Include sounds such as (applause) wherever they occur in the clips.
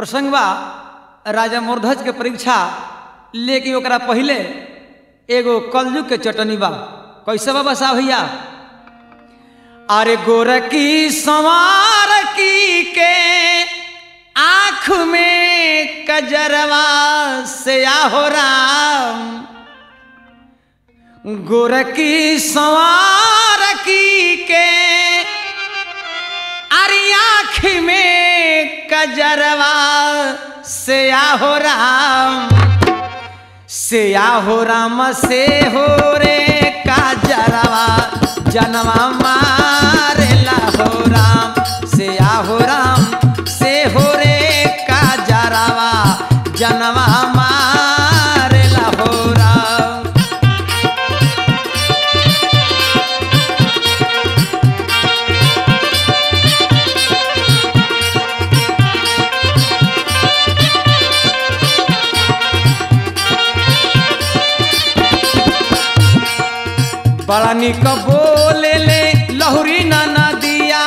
प्रसंग बा राजा मूर्धज के परीक्षा लेके ओकरा पहिले एगो कलयुग के चटनी बा। कैसे बा बसा भैया? अरे गोरकी संवारकी के आँख में कजरवा से आहो राम। गोरकी संवारकी के अरे आँख में कजरवा से हो राम से हो राम, से हो रे कजरवा, जनवा मारे ला हो राम। बड़ा निक बोले ले लहुरी नाना दिया।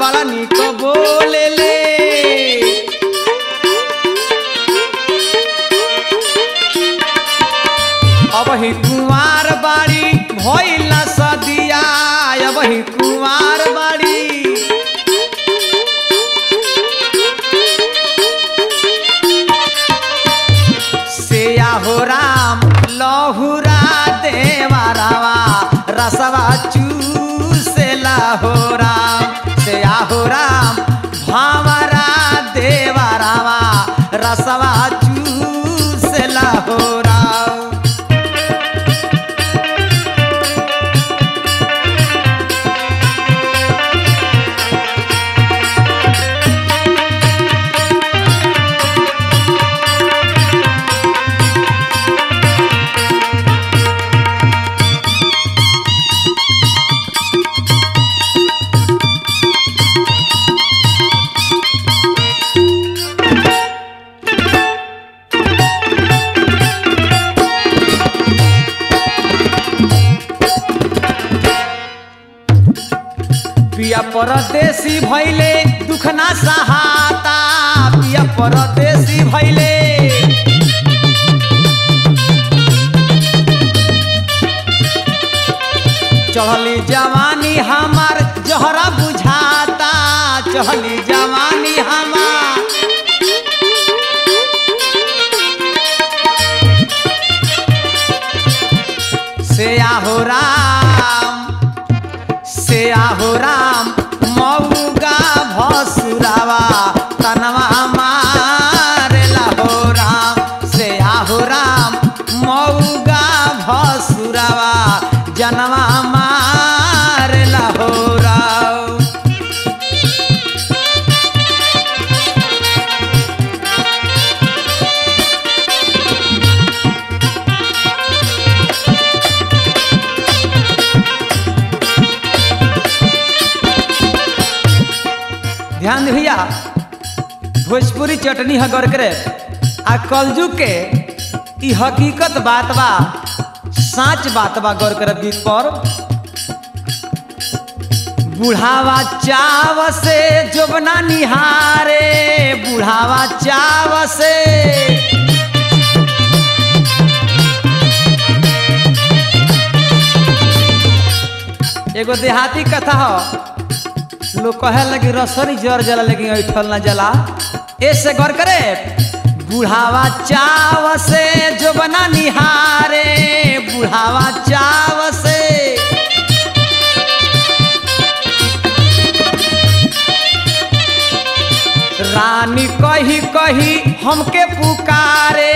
बड़ा निक बोले ले। अब ही रसवा चूसेला हो राम से आहो राम भावरा देवारावा रसवा चूसेला हो হালি জাম चटनी है गौर करे आ कलजू के हकीकत बात बा, साच बात बा गौर गीत पर। बुढ़ावा चाव से जोबना निहारे, बुढ़ावा चाव से। एगो देहाती कथा हो, लोग कहे लगी रसरी जर जला लेकिन ऐठल ना जला। ऐसे गौर करे, बुढ़ावा चाव से जो बना निहारे, बुढ़ावा चाव से। रानी कही कही हमके पुकारे,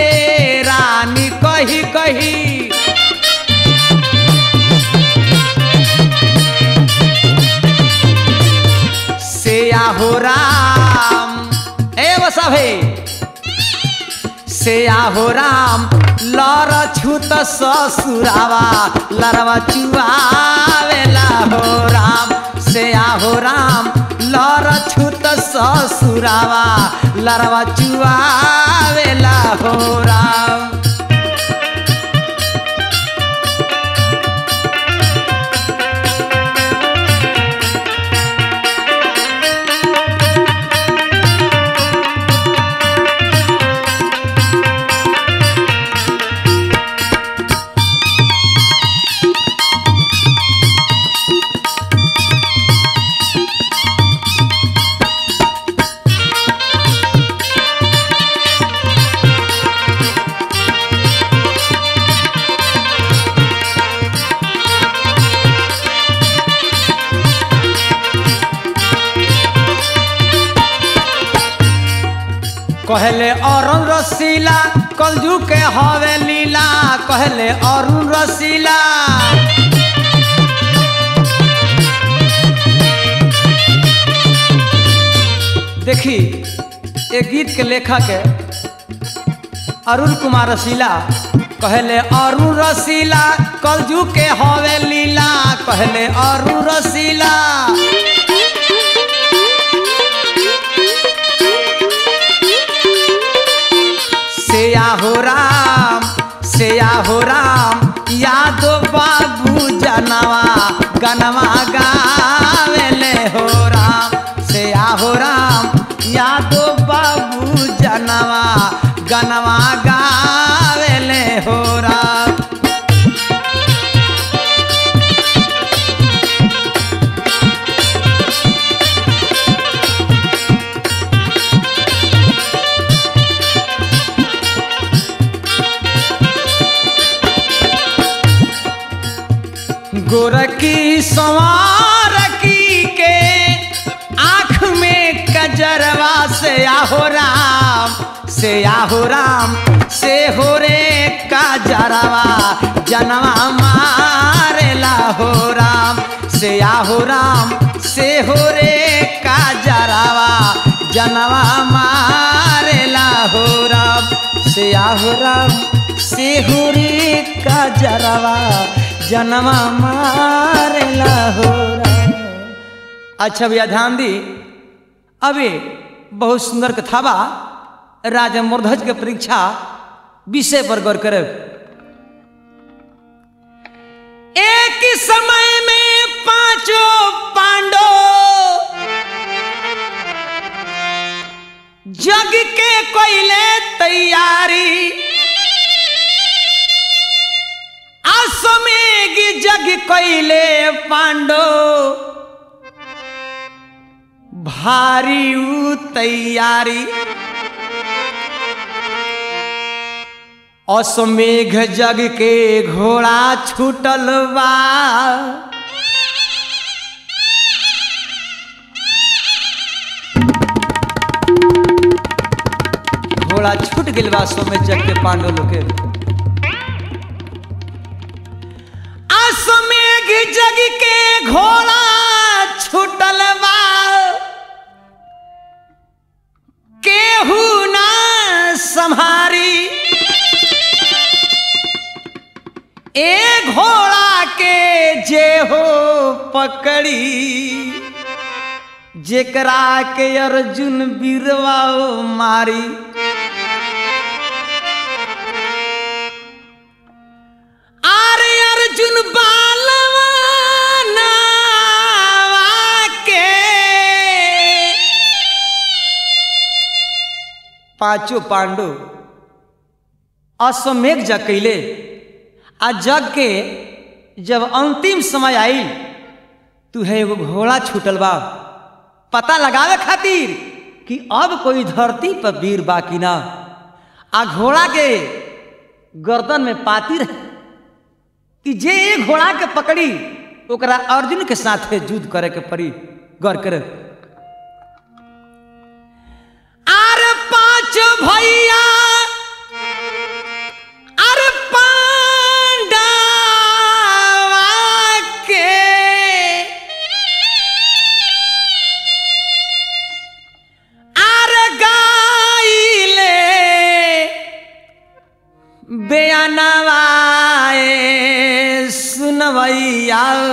रानी कही कही भाई से आहो राम, लर छूत ससुरावा, लरवा चुआवेला हो राम। से आहो राम, लर छूत ससुरावा, लरवा चुआवेला हो राम। कहले अरुण रसीला कलजू के हवे लीला, कहले अरुण रसीला। देखी एक गीत के लेखक है, अरुण कुमार रसीला, कहले अरुण रसीला कलजू के हवे लीला, कहले अरुण रसीला। सेया हो राम, सेया हो राम, यादो बाबू जनवा, गनवा गावेले हो राम, सेया हो राम, यादो बाबू जनवा, गनवा गावेले हो राम। गोरकी संवारकी के आँख में कजरवा से आहो राम, से आहो राम, से हो रे कजरवा। जनवा मारेला हो राम, से आहो राम, से हो रे कजरवा। जनवा मारेला हो राम, से आहो राम, से हो रे कजरवा। जनवा मारेला हो अच्छा भैया, ध्यान दी। अभी बहुत सुंदर कथा बा। राजा मूर्धज के परीक्षा विषय पर गौर करे। एक समय में पाँचों पांडव जग के कोयले तैयारी। असमेग जग कैले पांडो। भारी तैयारी। असमेघ जग के घोड़ा छूटल बा। घोड़ा छूट गेल बा जग के पांडव लोग के घोड़ा छूटल संहारी। ए घोड़ा के जे पकड़ी जेकरा के अर्जुन बीरवा मारी। अर्जुन बालवाना पाँचों पांडु अश्वमेघ जग कैले आ जग के जब अंतिम समय आई तू है एगो घोड़ा छूटल बा। पता लगावे खातिर कि अब कोई धरती पर वीर बाकी ना। आ घोड़ा के गर्दन में पाती रहे कि जे घोड़ा के पकड़ी, ओकरा अर्जुन के साथ युद्ध करे के पड़ी गौर करे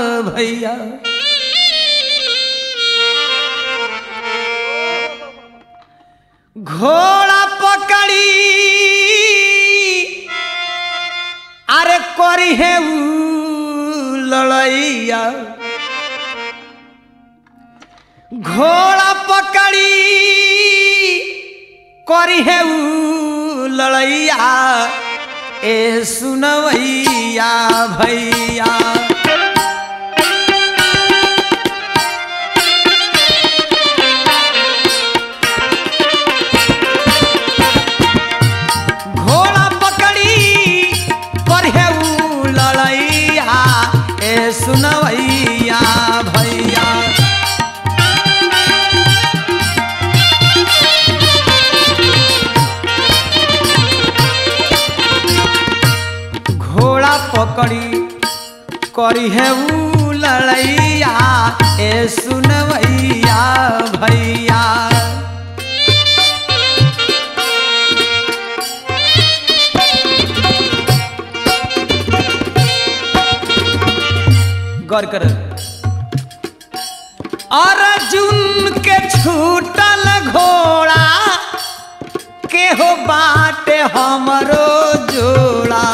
भैया। घोड़ा पकड़ी। अरे करी है लड़ैया। घोड़ा पकड़ी। करी है लड़ैया। ए सुनवैया भैया। पकड़ी करी है ऊ लड़ैया। ए सुनवैया भैया। गौर कर। अर्जुन के छूटल घोड़ा के हो बाटे हमरो जोड़ा।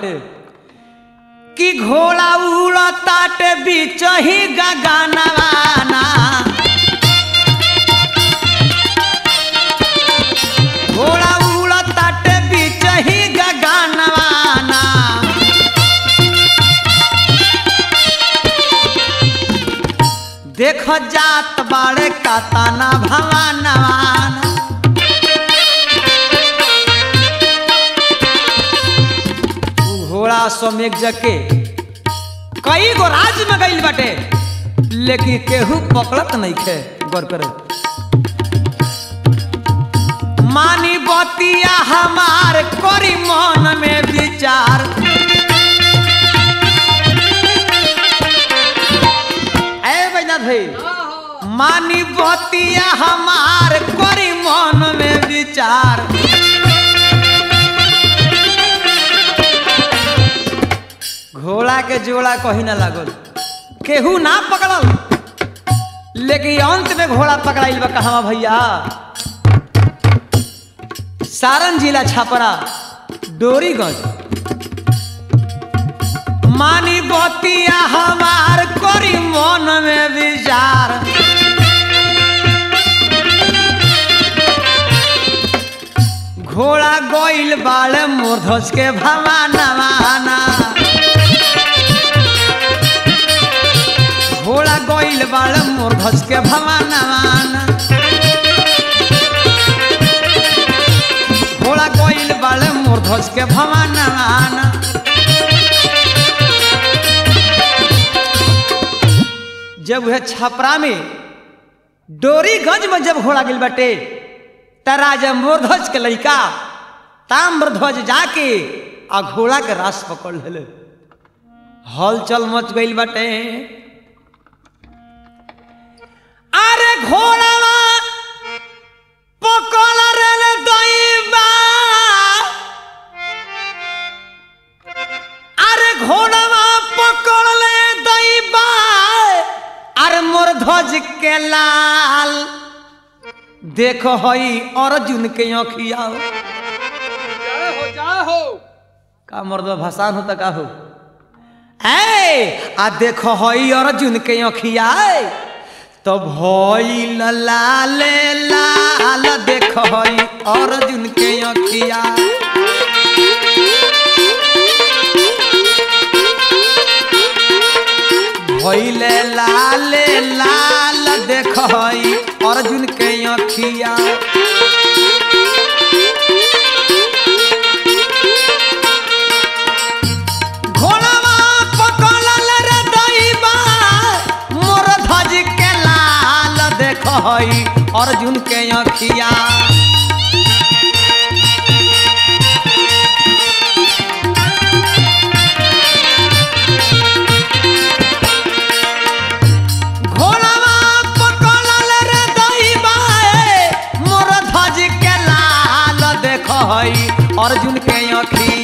बाटे कि घोड़ा घोड़ा उड़ताटे बीच ही गगनवाना देख जात बाड़े काताना भवानवाना समेक जके। कई गो राज्य में गइल बाटे, लेकिन केहू पकड़त नहीं खे गौर करे। मानी बतिया हमार करी मन में विचार। भाई, मानी बतिया हमार करी मन में विचार। घोड़ा के जोड़ा कहीं ना लागल। केहू ना पकड़ल। लेकिन अंत में घोड़ा पकड़ाइल बा कहवा भैया। सारण जिला छापरा, डोरीगंज। मानी बतिया हमार करी मन में विचार। घोड़ा गोइल बाड़े मोरध्वज के भवानवाना घोड़ा गोइल बाड़े मोरध्वज के भवानवाना घोड़ा गोइल बाड़े मोरध्वज के भवानवाना जब वह छपरा में डोरीगंज में जब घोड़ा गिल बटे, त राजा मोरध्वज के लड़का ताम्रध्वज जाके आ घोड़ा के रास पकड़ हलचल मच गई बाटे। घोड़ावा अरे घोड़ावा पकड़ ले दैबा अरे मोर ध्वज के लाल देखो हई अर्जुन के अखिया हो हो का मर्द भसान होता का हो ऐ आ देखो हई अर्जुन के अखिया तो भइल लाल लाल देख अर्जुन के अखिया। भइल लाल लाल देख अर्जुन के अखिया। अर्जुन के अखिया। अर्जुन के अखिया।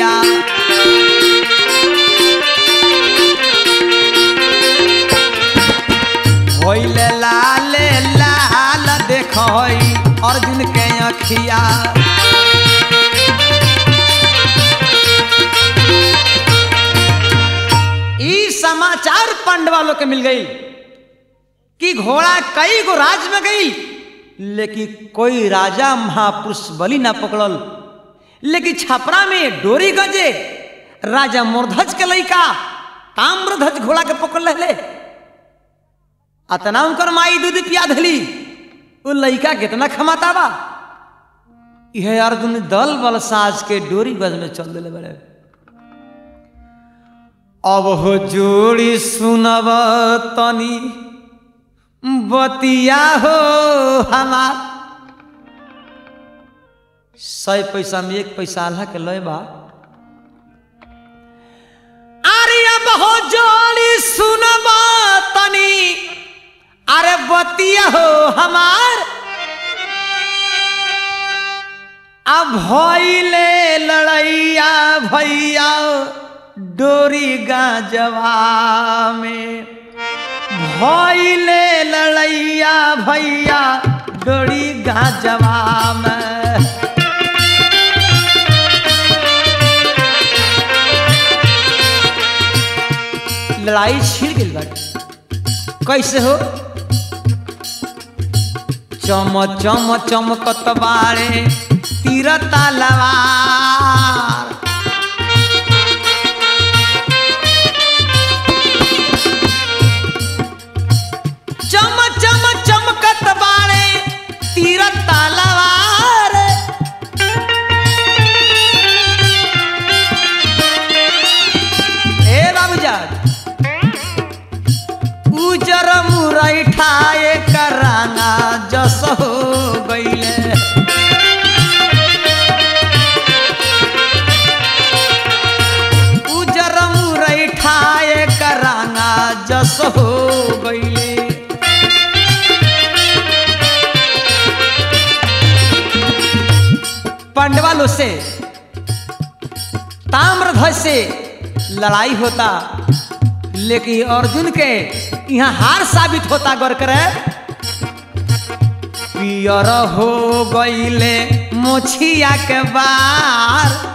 अखिया भइल लाल लाल अर्जुन के अखिया। समाचार के मिल गई, कि घोड़ा कई गो राज में गई, लेकिन कोई राजा महापुरुष बलि ना पकड़ल। लेकिन छपरा में डोरी गजे। राजा मोरध्वज के लइका ताम्रध्वज घोड़ा के पकड़ ले अतना उनकर माई दूध पिया धली। वो लइका कितना खमाता बा यह अर्जुन दल बल साज के डोरी गज में चल दिले बड़े। अब हो जोड़ी सुनब तनी, बतिया हो हमार। सौ पैसा में एक पैसा अल्लाह के लय बा। अरे बतिया हो हमार। अब भइले लड़ैया भैया डोरी गाजवा में। भइले लड़ैया भैया डोरी गाजवा में। लड़ाई छिड़ गई बाटे। कैसे हो? चम चम चमकत बाड़े तीर तलवार चम चम चमकत बाड़े तीर तलवार ठाए कराना जस हो गईले। उजर मुरई ठाए कराना जस हो गईले। पांडवालों से ताम्रध्वज से लड़ाई होता, लेकिन अर्जुन के यहाँ हार साबित होता गौर करे। पियर हो गईले मोछिया के बार।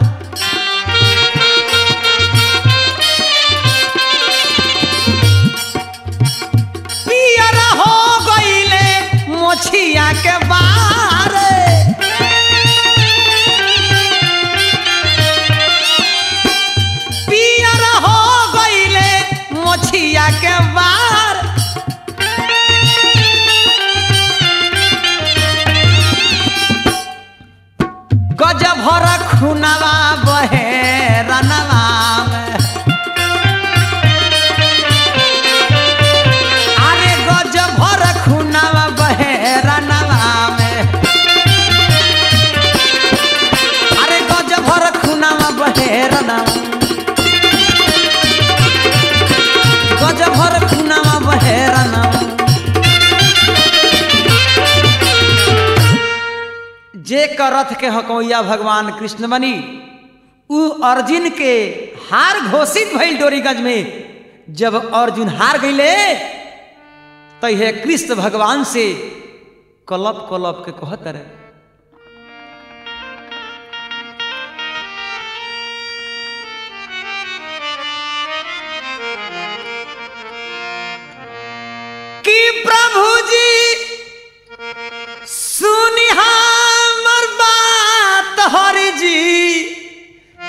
के हकौया भगवान कृष्ण बनी उ अर्जुन के हार घोषित भइल डोरीगंज में, जब अर्जुन हार गईले तो यह कृष्ण भगवान से कलप कलप के कहत रहे। कि प्रभु जी, सुनी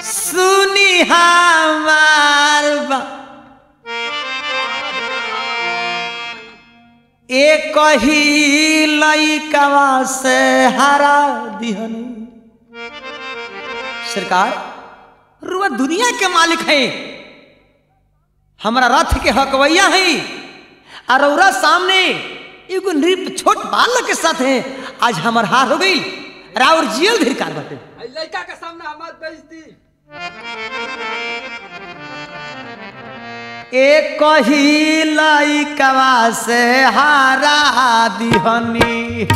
सुनी हमार एक ही लइकवा से हरा दिहनी। सरकार, रुआ दुनिया के मालिक हैं। हमारा रथ के हकवैया हैं। और सामने एगो नृप छोट बालक के साथ है। आज हमार हार हो गई। राउर जियल धिरकार बाटे आई लड़का के सामने हमार बेइज्जती एक ही लइकवा से हारा दिहनी।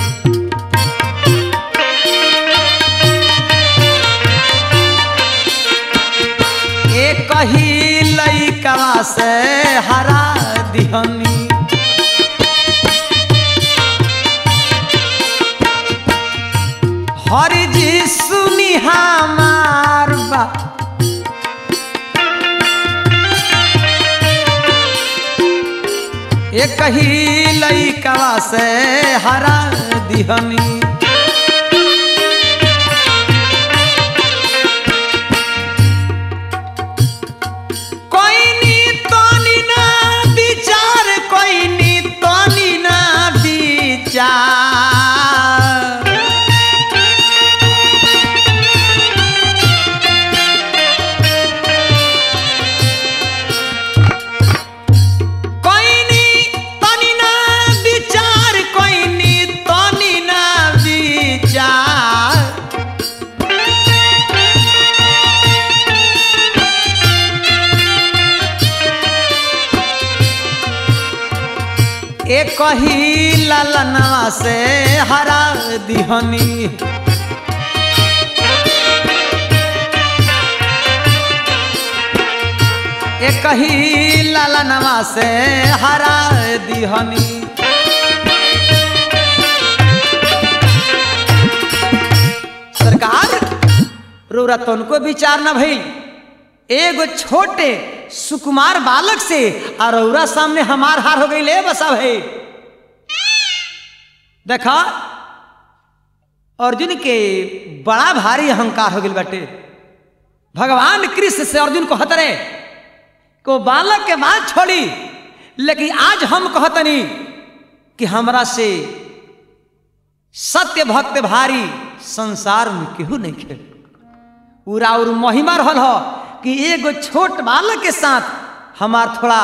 एक ही लइकवा से हरा दिहनी। हरि जी सुनी हमार बा एक ही लइकवा से हरा दिहनी। एक ही ललनवा से हरा दिहनी। एक ही ललनवा से हरा दिहनी। सरकार, रोरा तनको विचार न भइल। एगो छोटे सुकुमार बालक से और सामने हमार हार हो गई ले बसा भाई। देखा? अर्जुन के बड़ा भारी अहंकार हो गई बाटे, भगवान कृष्ण से अर्जुन को हतरे, को बालक के बात छोड़ी, लेकिन आज हम कहतनी कि हमरा से सत्य भक्त भारी संसार में केहू नहीं खेल। पूरा और महिमा रहल हो कि एगो छोट बालक के साथ हमार थोड़ा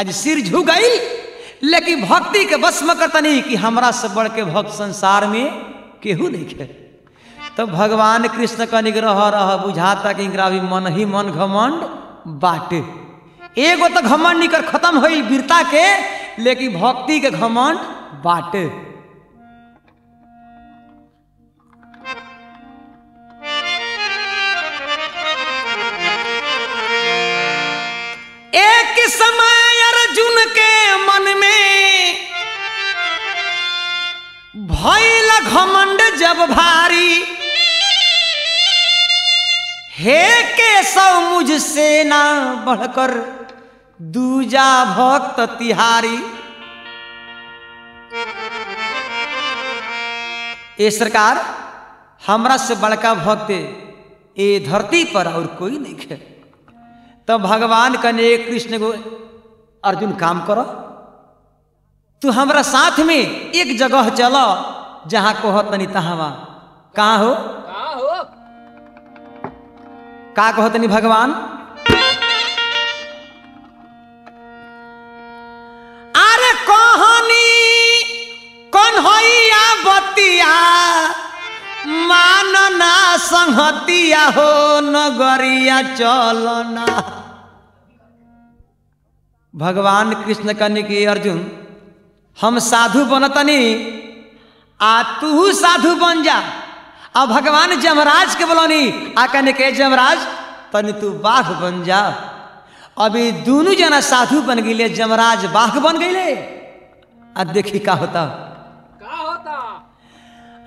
आज सिर झुक गई लेकिन भक्ति के बस में करतनी कि हमरा से बढ़ के भक्त संसार में केहू नहीं खे तो भगवान कृष्ण का निग्रह रह बुझाता कि इनकरा भी मन ही मन घमंड बाटे। एगो तो घमंड निकर खत्म होई वीरता के, लेकिन भक्ति के घमंड बाटे। एक समय अर्जुन के मन में। भैल घमंड जब भारी। हे केशव, मुझसे ना बढ़कर दूजा भक्त तिहारी। ए सरकार, हमरा से बड़का भक्त ए धरती पर और कोई नहीं है। तब भगवान कने कृष्ण को अर्जुन काम करो। तू हमरा साथ में एक जगह चलो जहाँ कहो तनी तहावा। कहाँ हो? कहाँ हो? का कहो तनी भगवान? अरे कहानी कौन होइया बतिया? मानना संहतिया हो नगरिया चलना भगवान कृष्ण कने की अर्जुन हम साधु बनतनी आ तू साधु बन जा। आ भगवान जमराज के बोलनी आ कहने के जमराज तनी तू बाघ बन जा। अभी दोनों जना साधु बन गईले जमराज बाघ बन गईले। आ देखी का होता? का होता?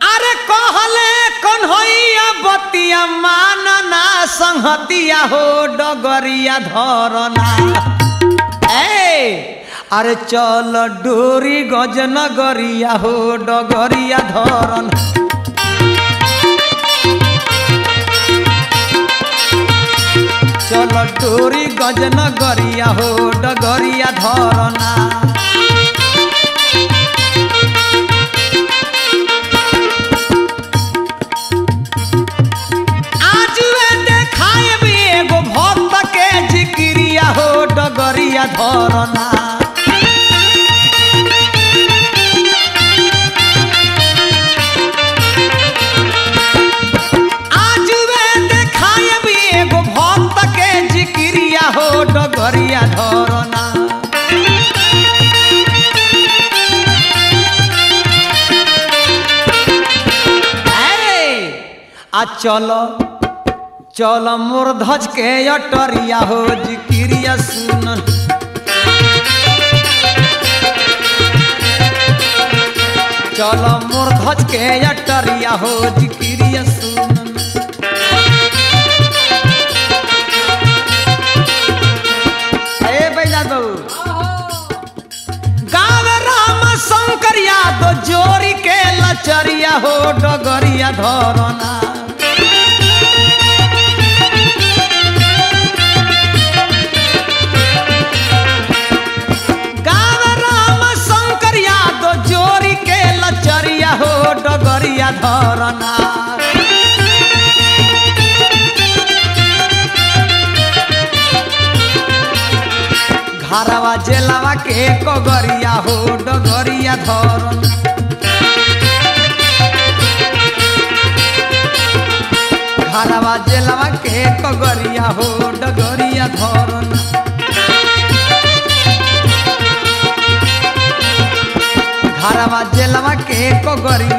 अरे कहले कन्हैया बतिया मानना संहतिया हो डगरिया धरना। ए अरे चल डोरी गजनगरिया हो डगरिया धरन चल डोरी गजनगरिया हो डगरिया धरना आज वे देखाए भी एगो भक्त के जिक्रिया हो डगरिया धरना। आज भी भक्त के जिक्रिया हो धरना। आ चलो। चलो मोर धज के अटरिया हो जिक्रिया सुन। चलो मोर धज के अटरिया हो जिक्रिया सुनन ए बैला बाबू गाँव राम शंकरिया तो जोरी के लचरिया हो, डगरिया धरना। धरना। घरवा जेलवा के कगरिया हो डगरिया धरन। घरवा जेलवा के कगरिया हो डगरिया धरन। घरवा जेलवा के कगरिया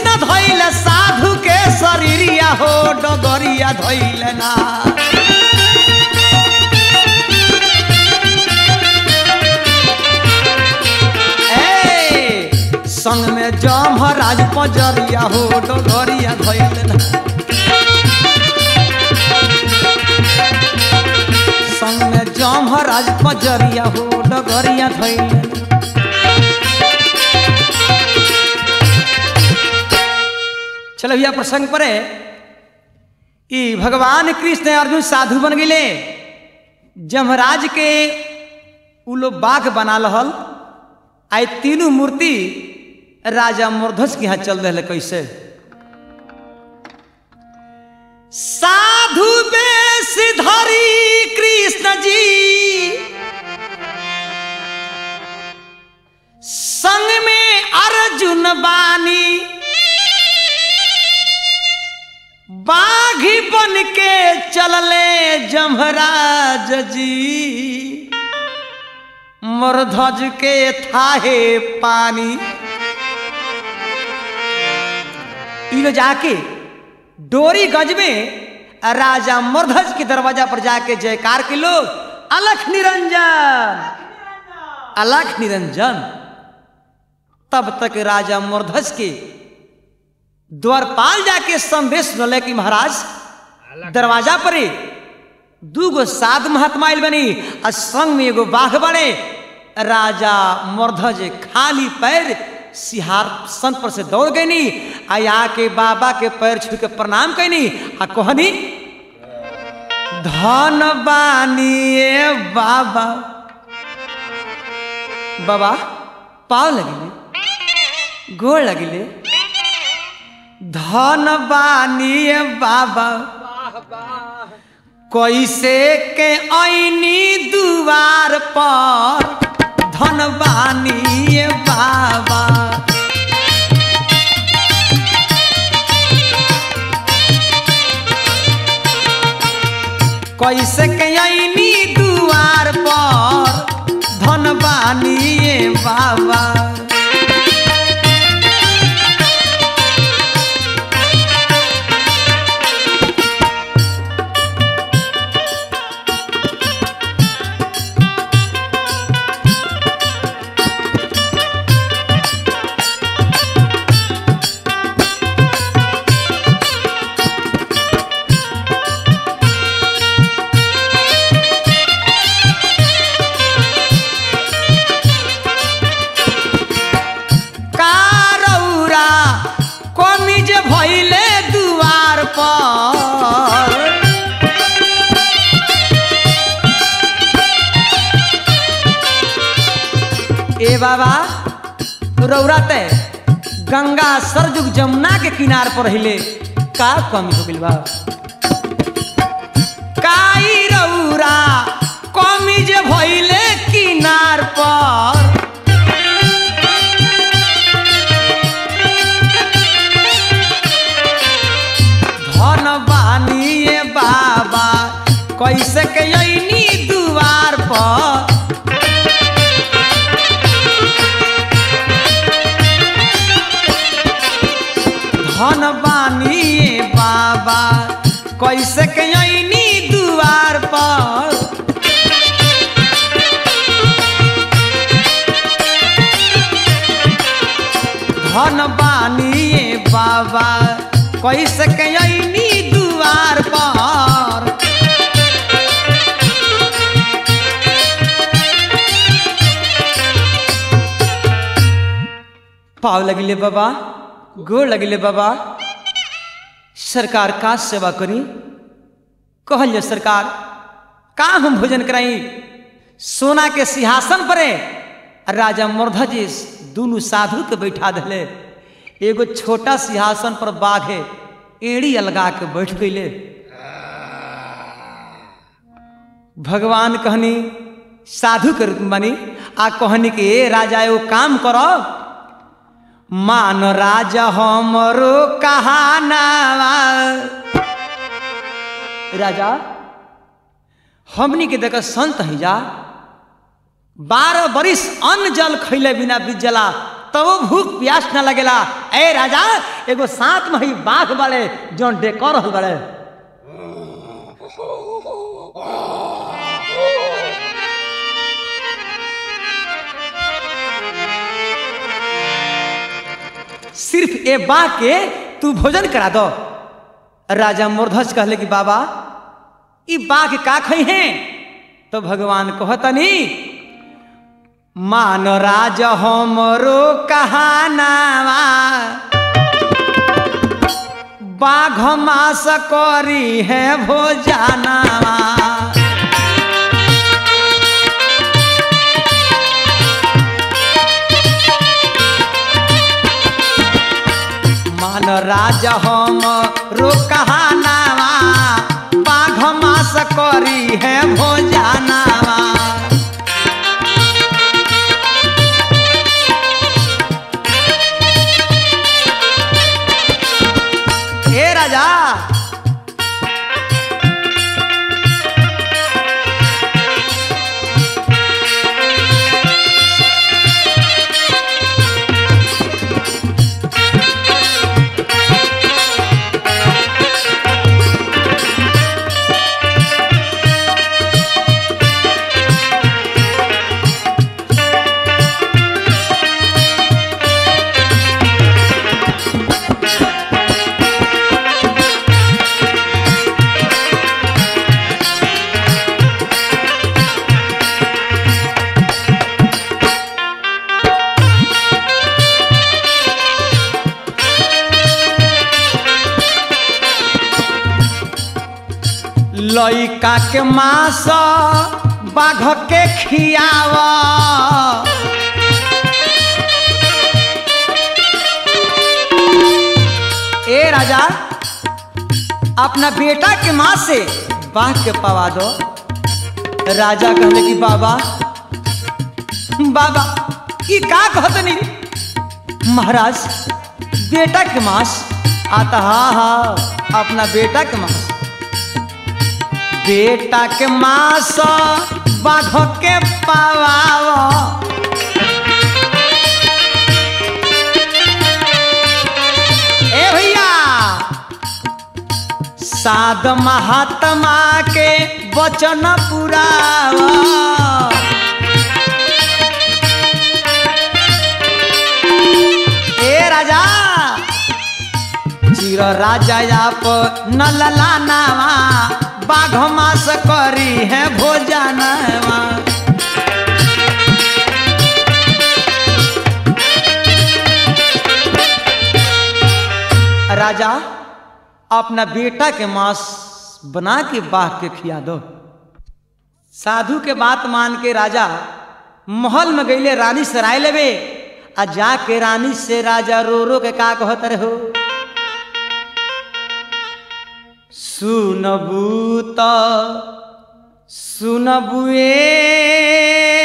धैले साधु के शरीरिया हो, डगरिया धैले ना। संग में जमहराज पजरिया हो, डगरिया धैले ना। संग में जमहराज पजरिया हो, डगरिया धैले चलो भैया प्रसंग परे कि भगवान कृष्ण अर्जुन साधु बन गए जमराज के उ लोग बाघ बना लहल। आए तीनों मूर्ति राजा मूर्धस के यहाँ चल रहे कैसे? साधु बेस कृष्ण जी। संग में अर्जुन बानी। बाघी बन के चलले जमराज जी मरध्वज के थाहे पानी। इलो जाके डोरी गज में राजा मरध्वज के दरवाज़ा पर जाके जयकार के लोग अलख निरंजन। अलख निरंजन। तब तक राजा मरध्वज के द्वारपाल जाके संदेश सुनले कि महाराज दरवाज़ा पर दूगो साध महात्मा बनी आ संग में एगो बाघ बने। राजा मर्धज खाली पैर सिहार सन पर से दौड़ गईनी आ आके बाबा के पैर छू के प्रणाम कैनी आ कहनी धन बानी ए बाबा। बाबा पाव लगिले गोड़ लगिले धन बानी बाबा। कैसे के ऐनी दुआर पर धन बानी बाबा। कैसे के ऐनी दुआर पर धन बानी बाबा। बाबा रौरा ते गंगा सरजुग जमुना के किनार पर रहिले, का कमी हो गई बा? काई रौरा, कमी जे भइले किनार पर। धन बाबा, कैसे के कैसे के अइनी दुआर पर। धन बानिए बाबा कैसे के अइनी दुआर पर। पाव लगिले बाबा गोड़ लगिले बाबा। सरकार का सेवा करी। कहल सरकार का हम भोजन कराई? सोना के सिंहासन पर। राजा मर्धजी दुनू साधु के बैठा दिले एगो छोटा सिंहासन पर बाघे एड़ी अलगा के बैठ गईले भगवान कहनी साधु के रूप बनी, आ कहनी कि, ए राजा, एगो काम करो मान राजा हमरो कहानावा राजा, हमनी के देख संत है जा, बारह बरिस अन्न जल खैले बिना बीत जला तबो भूख प्यास न लगेला। ए राजा, एगो सात मही बाघ बड़े जो डेकर बड़े। (laughs) सिर्फ़ ए बाघ के तू भोजन करा दो। राजा मूर्धज कहले कि, बाबा, ई बाघ का खई हैं? तो भगवान कहतनी मान राज हमरो कहानावा बाघ मास करी है भोजानावा राज हम रुकहानावा बाघ मास करी है भोजानावा। लइका के मास बाघ के खियाव। ए राजा, अपना बेटा के माँ से बाघ के पवा दो। राजा कहले कि, बाबा बाबा ये का कहतनी महाराज बेटा के मांस आता हा हा, अपना बेटा के मांस। बेटा के मांस बाघ के पवाओ। ए भैया, साध महात्मा के वचन पुरावा राजा, चिर राजा आप नलला नावा। बाघ मास करी है राजा, अपना बेटा के मांस बना के बाघ के खिया दो। साधु के बात मान के राजा महल में गईले रानी सराय लेवे, आ जाके रानी से राजा रो रो के का कहत रहो। सुनबू सुनु ए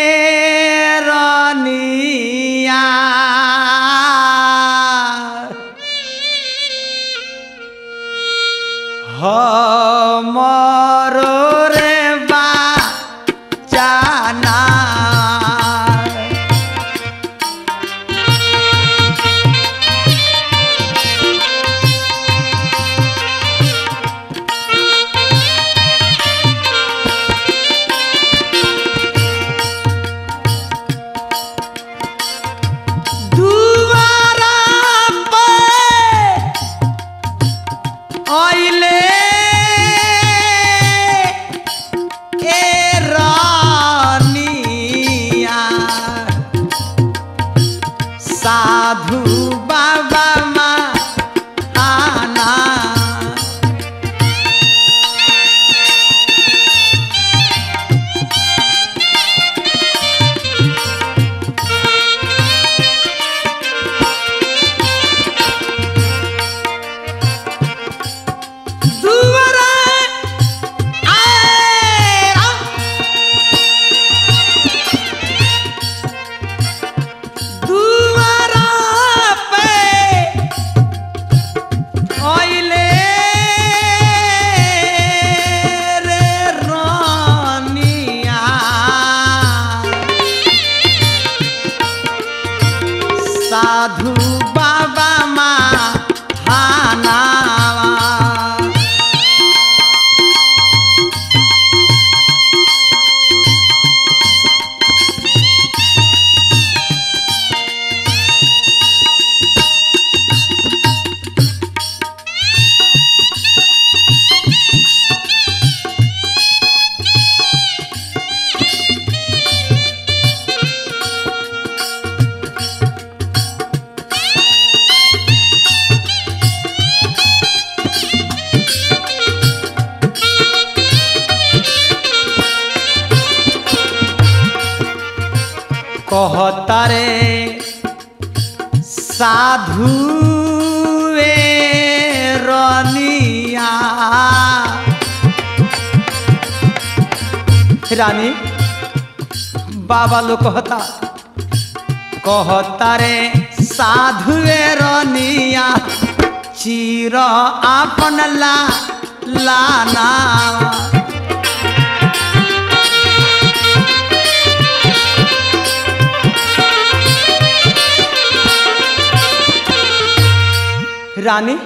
रानी,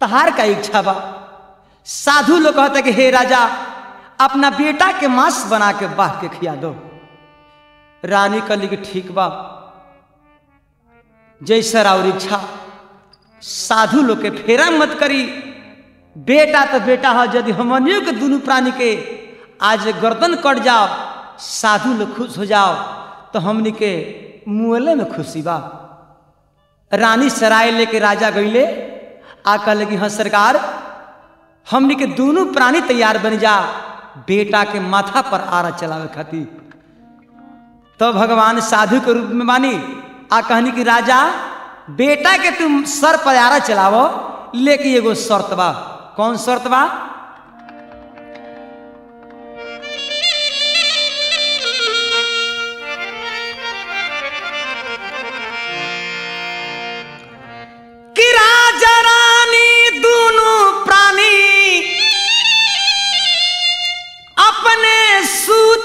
तहार का इच्छा बा साधु लोग कहता कि, हे राजा, अपना बेटा के मांस बना के बाह के खिया दो। रानी कहली कि, ठीक बा। जैसा और इच्छा साधु लोग के फेरा मत करी। बेटा तो बेटा हो, यदि हमनियों के दोनों प्राणी के आज गर्दन कट जाओ, साधु लोग खुश हो जाओ तो हमनी के में खुशी बा। रानी सराय लेके राजा गईले आ कहले कि हाँ सरकार, हमनी के दोनों प्राणी तैयार बन जा, बेटा के माथा पर आरा चलावे खातिर। तो भगवान साधु के रूप में मानी, आ कहनी कि, राजा, बेटा के तुम सर पर आरा चलावो, लेकिन एगो शर्त बा। कौन शर्त बा?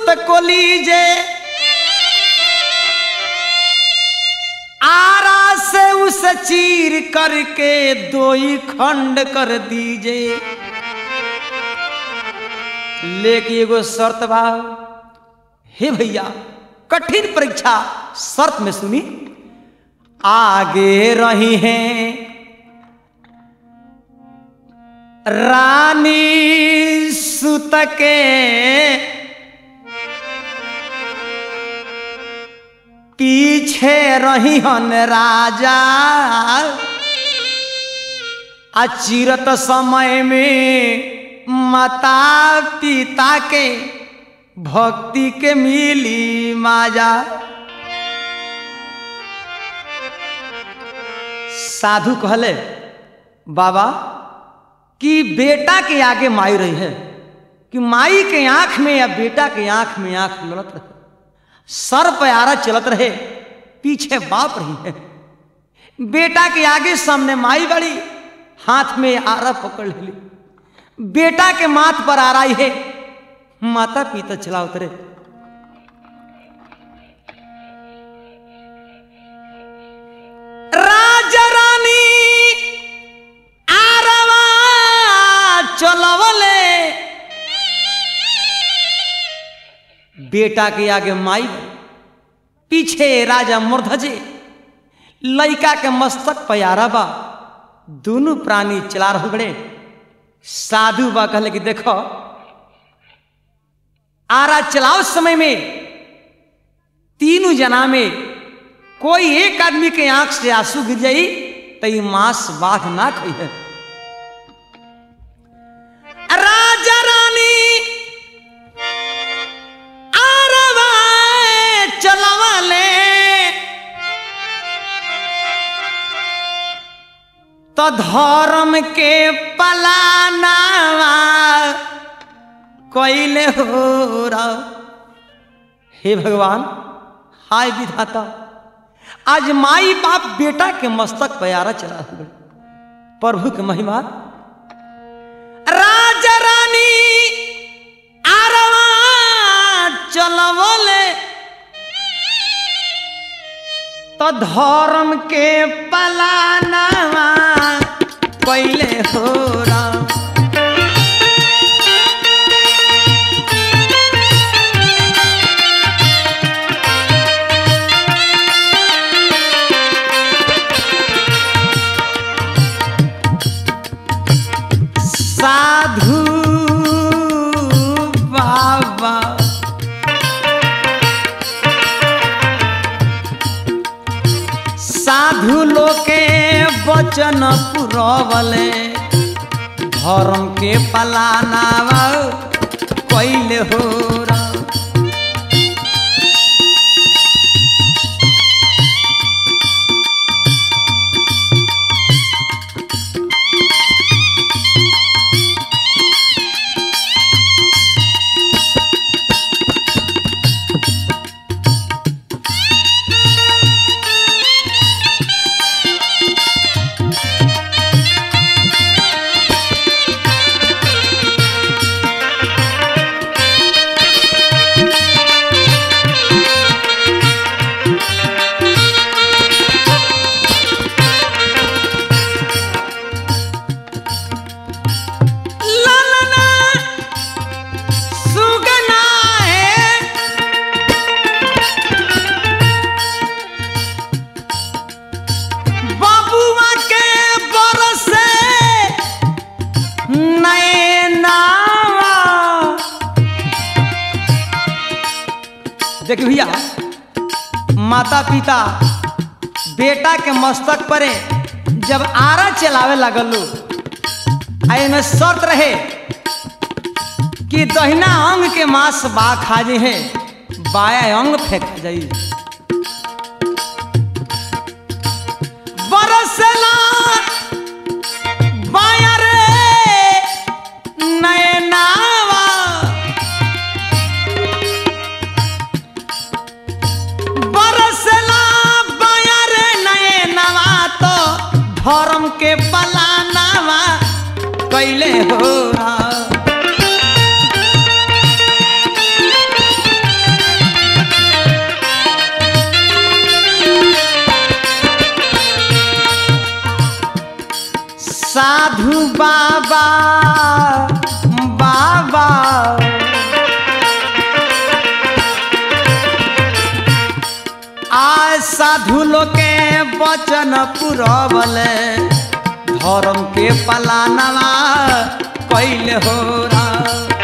को लीजे आरा से उस चीर करके दो ही खंड कर दीजे लेकिन एगो शर्त बा। हे भैया, कठिन परीक्षा, शर्त में सुनी। आगे रही हैं। रानी सुत के पीछे रही हन राजा। अचिरत समय में माता पिता के भक्ति के मिली माजा। साधु कहले, बाबा, कि बेटा के आगे माई रही है? कि माई के आँख में या बेटा के आँख में आँख मिलत रहे? सर प्यारा चलत रहे, पीछे बाप रही है। बेटा के आगे सामने माई बड़ी हाथ में आरा पकड़ ली। बेटा के माथ पर आ रही है माता पिता चला उतरे बेटा के आगे माई, पीछे राजा मूर्धजे लइका के मस्तक प्यारा बा दोनों प्राणी चला रह साधु बा कहले कि देखो, आरा चलाओ समय में, तीनों जना में कोई एक आदमी के आँख से आँसू गिर जाई तो ये मांस बाघ ना खाई है। तो धर्म के पलानावा कैले हो हे भगवान, हाय विधाता, आज माई बाप बेटा के मस्तक प्यारा चला हुए प्रभु के महिमा। राजा रानी आरवा चलवले। तो धर्म के पलानावा कैले हो राम। साधु बाबा साधु वचन पुरवले धर्म के पलाना कैले हो। देख भैया माता पिता बेटा के मस्तक परे जब आरा चलावे लगल लोग में शर्त रहे कि दहिना अंग के मांस बा खा जे है, बाया अंग फेंक जाई। बरसला धर्म के पलानावा कैले हो साधु बाबा बाबा। आ साधु लोग के वचन पुरवल। धर्म के पलानवा पैल हो राम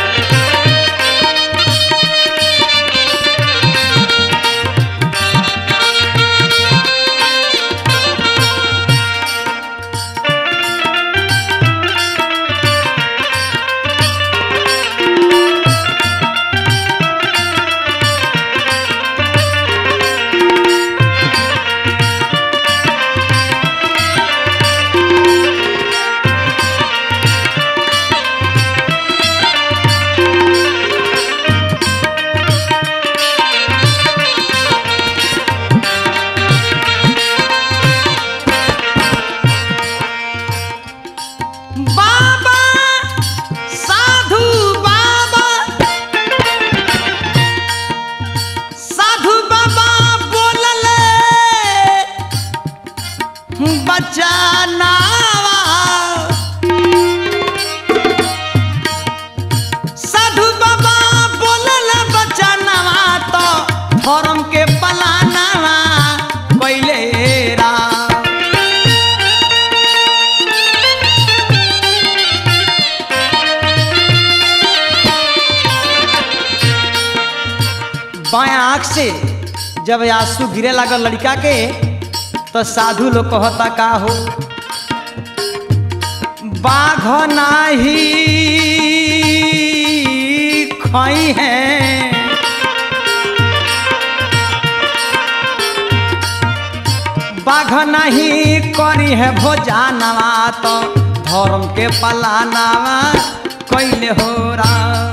गिरे लागल लड़का के तो साधु लोग कहता, का हो? बाघ नाही खई है। बाघ नहीं करी है भोजानवा तो धर्म के पलानावा कैले हो राम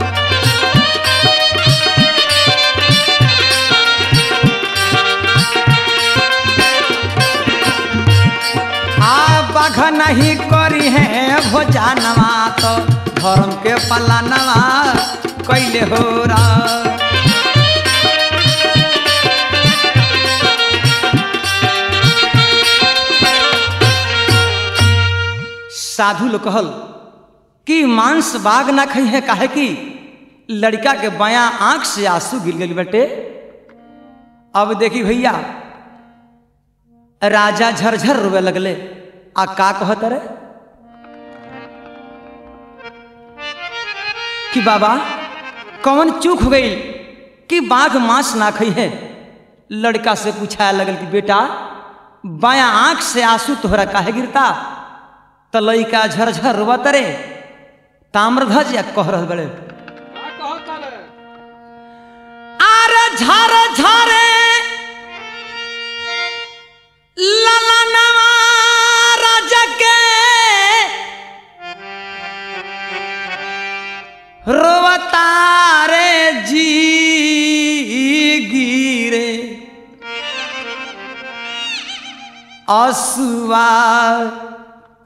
बाघ नहीं करी है भोजानवा तो धर्म के पलानवा कैले हो रा साधु लोग कहल, कि मांस बाघ ना खई है काहे कि? लड़का के बाया आँख से आँसू गिर गई बेटे। अब देखी भैया, राजा झरझर रोवे लगले। आ का कहत रे कि बाबा कौन चूक हो गई कि बाघ मांस ना खई है? लड़का से पूछाया लगल कि बेटा बाया आँख से आँसू तोहरा काहे गिरता? त लइका झरझर रोवत रे ताम्रध्वज या कह रहल बड़े? तारे आरे झर झरे रोवतारे जी गिरे। असुआ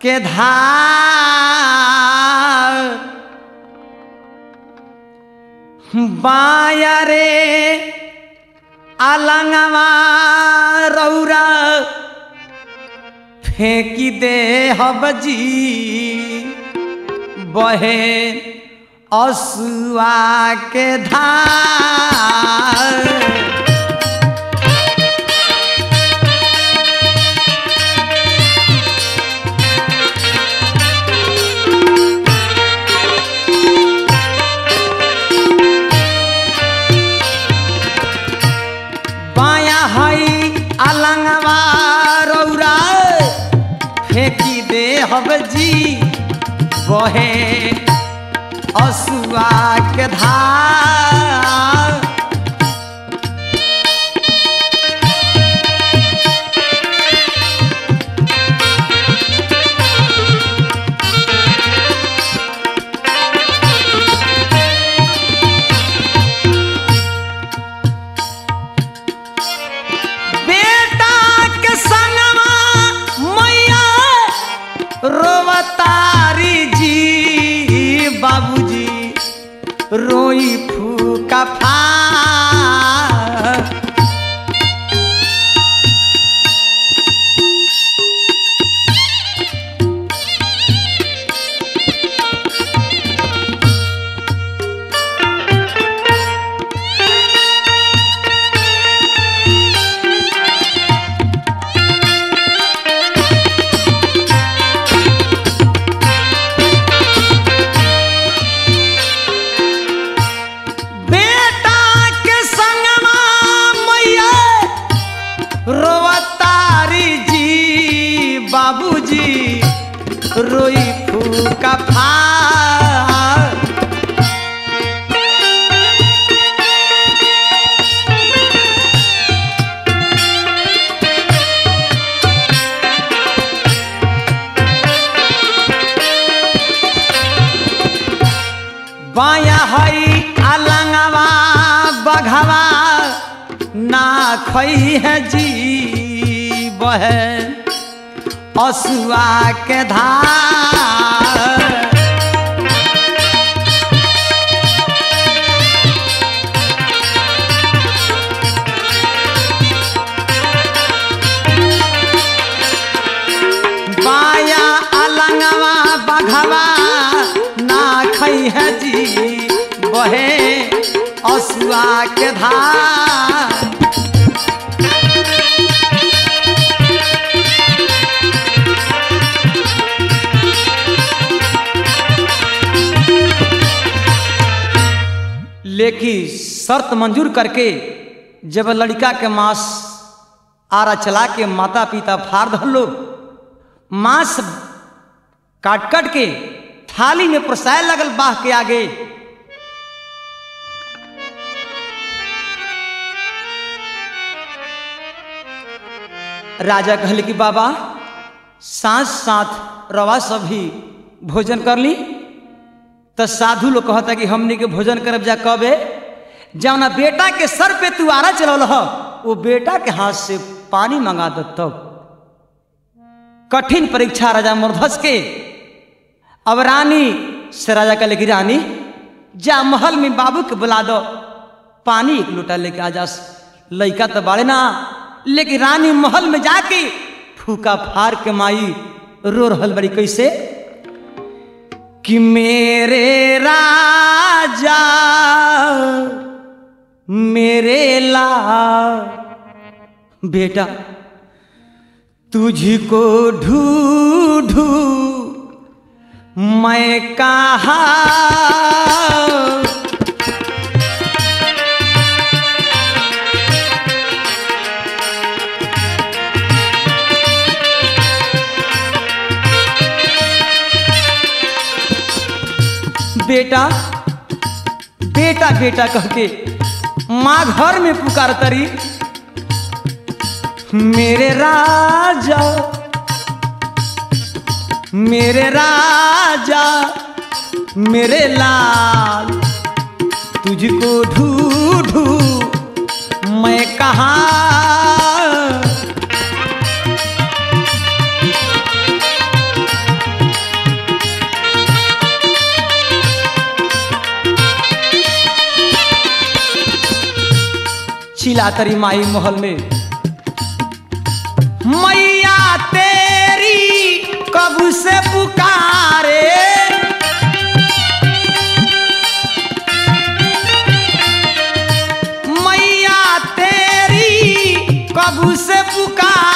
के धार। बाया रे अलंगवा रौरा। फेंकी दे हबजी बहे असुआ के धार। बाया हई रौरा। फेंकी दे हबजी बहे असुआ के धार लेकिन शर्त मंजूर करके जब लड़का के मांस आरा चला के माता पिता फाड़ धलो मांस काट काट के थाली में प्रसाय लगल बाह के आगे। राजा कहल कि, बाबा सांस साथ रवा सभी भोजन कर ली। तो साधु लोग कहता कि हमने के भोजन करब जा कबे। जवना बेटा के सर पे तू आरा चलल ह वो बेटा के हाथ से पानी मंगा दो तब। कठिन परीक्षा राजा मूर्धस के। अब रानी, से राजा कहले कि रानी, जा महल में बाबू के बुला दो, पानी एक लोटा लेके आ जा लड़का तो बाड़े ना, लेकिन रानी महल में जाके फूका फार के माई, रो रहल बड़ी कैसे? कि मेरे राजा मेरे ला बेटा तुझको ढूढू मैं कहा बेटा बेटा बेटा कह के माँ घर में पुकार तरी। मेरे राजा मेरे राजा, मेरे लाल, तुझको ढूढू मैं कहाँ चिल्ला तरी माई मोहल में। मैया तेरी कब से पुकारे? मैया तेरी कब से पुकारे?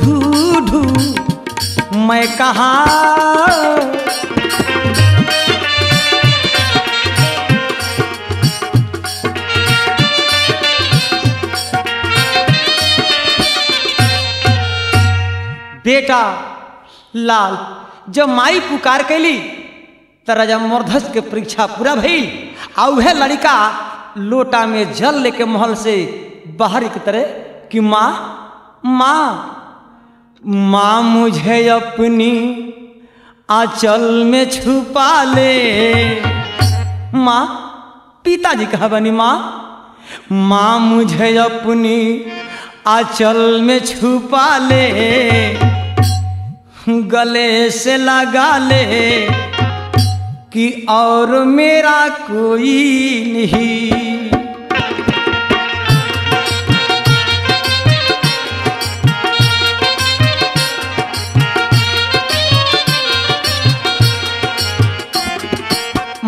ढूढू, मैं कहाँ? बेटा लाल, जब माई पुकार कैली त राजा के परीक्षा पूरा भइल, आ उहे लड़का लोटा में जल लेके महल से बाहर की तरह कि माँ माँ माँ मुझे अपनी आंचल में छुपा ले। माँ, पिताजी कहा बनी माँ? माँ मुझे अपनी आंचल में छुपा ले। गले से लगा ले कि और मेरा कोई नहीं।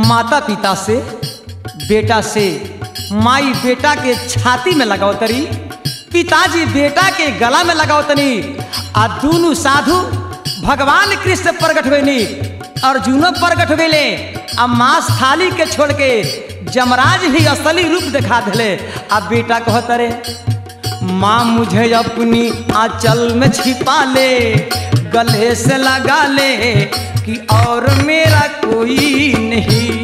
माता पिता से, बेटा से, माई बेटा के छाती में लगाओ तरी, पिताजी बेटा के गला में लगाओ तनी, आ दोनों साधु भगवान कृष्ण प्रकट हुए अर्जुनो प्रकट हुए आ मांस थाली के छोड़ के जमराज ही असली रूप दिखा दिले, आ बेटा कहत रे माँ मुझे अपनी आंचल में छिपा ले, गले से लगा ले, कि और मेरा कोई नहीं।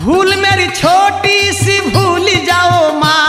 भूल मेरी छोटी सी भूल जाओ माता